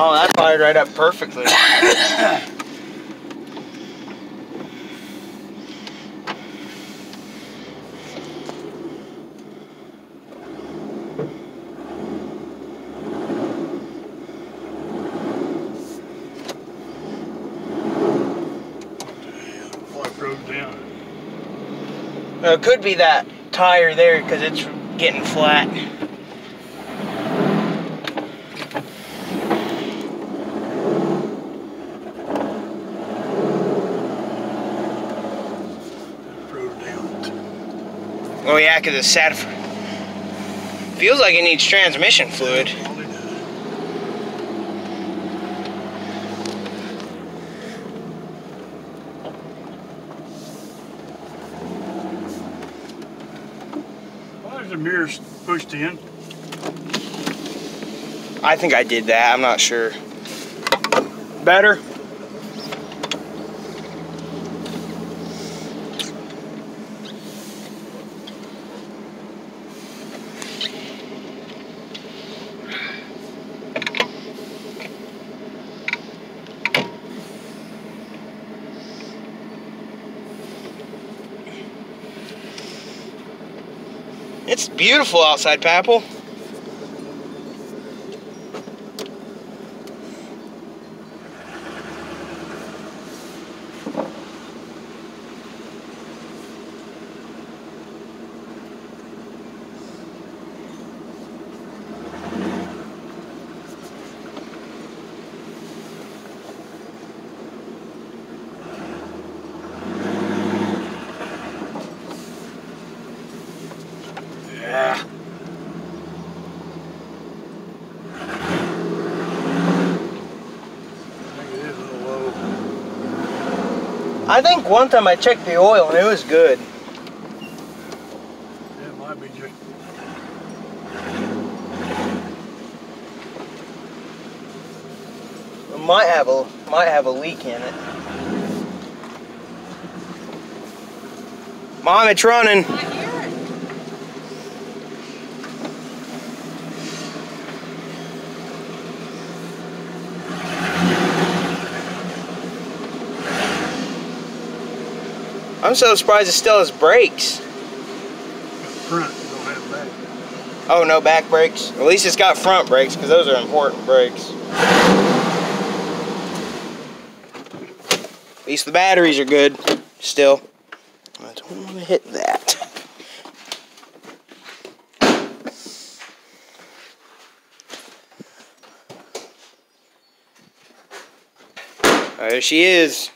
Oh, that fired right up perfectly. Wipe road down. Well, it could be that tire there because it's getting flat. Oh yeah, because it's sat. Feels like it needs transmission fluid. Why is the mirror pushed in? I think I did that. I'm not sure. Better? It's beautiful outside, Papple. Yeah. I think it is a little low. I think one time I checked the oil and it was good. It might be just. It might have a might have a leak in it. Mom, it's running. I'm so surprised it still has brakes. Front, don't have back. Oh, no back brakes. At least it's got front brakes because those are important brakes. At least the batteries are good still. I don't want to hit that. There she is.